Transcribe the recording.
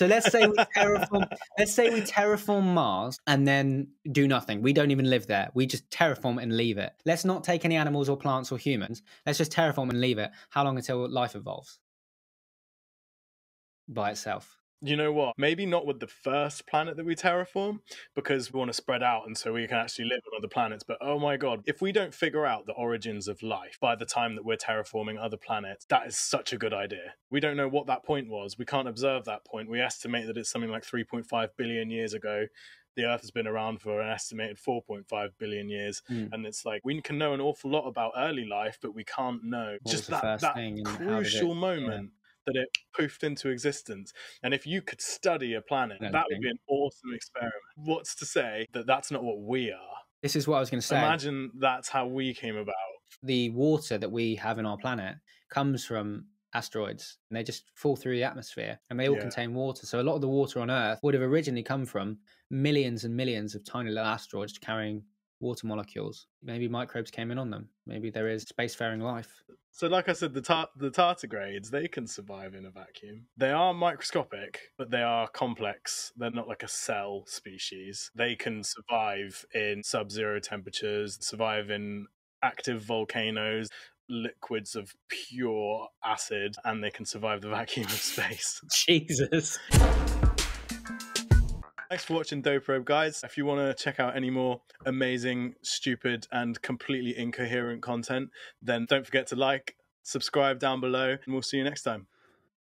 So let's say we terraform. let's say we terraform Mars and then do nothing. We don't even live there. We just terraform and leave it. Let's not take any animals or plants or humans. Let's just terraform and leave it. How long until life evolves by itself? You know what? Maybe not with the first planet that we terraform because we want to spread out and so we can actually live on other planets. But oh my God, if we don't figure out the origins of life by the time that we're terraforming other planets, that is such a good idea. We don't know what that point was. We can't observe that point. We estimate that it's something like 3.5 billion years ago the earth has been around for an estimated 4.5 billion years mm. and it's like we can know an awful lot about early life but we can't know what just that, that crucial moment that it poofed into existence. And if you could study a planet, that would be an awesome experiment. What's to say that that's not what we are? This is what I was going to say. Imagine that's how we came about. The water that we have in our planet comes from asteroids and they just fall through the atmosphere and they all yeah. contain water. So a lot of the water on Earth would have originally come from millions and millions of tiny little asteroids carrying water molecules. Maybe microbes came in on them. Maybe there is spacefaring life. So, like I said, the tar- the tardigrades they can survive in a vacuum. They are microscopic, but they are complex. They're not like a cell species. They can survive in sub-zero temperatures, survive in active volcanoes, liquids of pure acid, and they can survive the vacuum of space. Jesus. Thanks for watching Dough Probe, guys. If you want to check out any more amazing, stupid, and completely incoherent content, then don't forget to like, subscribe down below, and we'll see you next time.